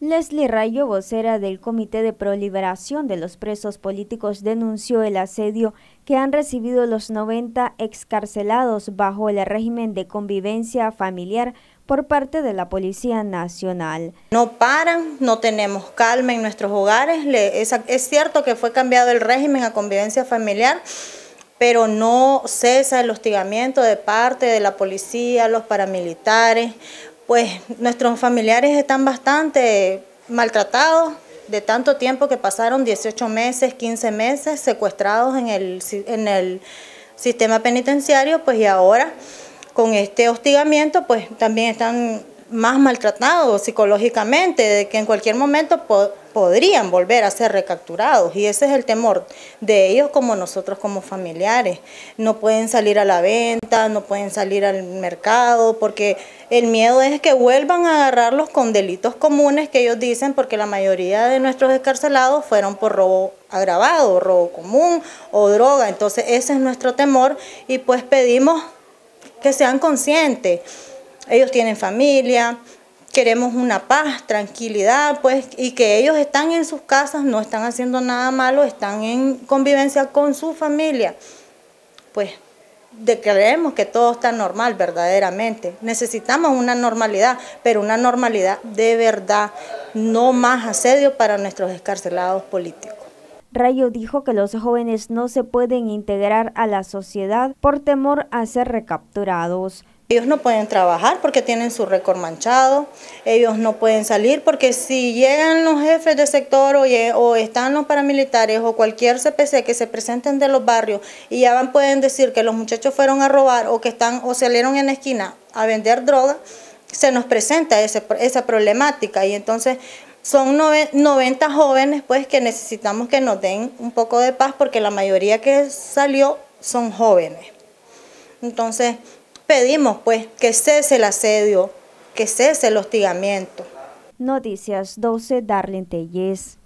Leslie Rayo, vocera del Comité de Proliberación de los Presos Políticos, denunció el asedio que han recibido los 90 excarcelados bajo el régimen de convivencia familiar por parte de la Policía Nacional. No paran, no tenemos calma en nuestros hogares. Es, cierto que fue cambiado el régimen a convivencia familiar, pero no cesa el hostigamiento de parte de la policía, los paramilitares, pues nuestros familiares están bastante maltratados de tanto tiempo que pasaron, 18 meses, 15 meses secuestrados en el, en el sistema penitenciario, pues y ahora con este hostigamiento pues también están más maltratados psicológicamente, de que en cualquier momento podrían volver a ser recapturados. Y ese es el temor de ellos como nosotros como familiares. No pueden salir a la venta, no pueden salir al mercado, porque el miedo es que vuelvan a agarrarlos con delitos comunes que ellos dicen, porque la mayoría de nuestros escarcelados fueron por robo agravado, robo común o droga. Entonces ese es nuestro temor y pues pedimos que sean conscientes ellos tienen familia, queremos una paz, tranquilidad, pues, y que ellos están en sus casas, no están haciendo nada malo, están en convivencia con su familia. Pues de creemos que todo está normal verdaderamente. Necesitamos una normalidad, pero una normalidad de verdad, no más asedio para nuestros escarcelados políticos. Rayo dijo que los jóvenes no se pueden integrar a la sociedad por temor a ser recapturados. Ellos no pueden trabajar porque tienen su récord manchado, ellos no pueden salir porque si llegan los jefes de sector o, están los paramilitares o cualquier CPC que se presenten de los barrios y ya van, pueden decir que los muchachos fueron a robar o que están o salieron en la esquina a vender droga, se nos presenta esa problemática y entonces son 90 jóvenes pues que necesitamos que nos den un poco de paz porque la mayoría que salió son jóvenes. Entonces, pedimos pues que cese el asedio, que cese el hostigamiento. Noticias 12, Darlene Telles.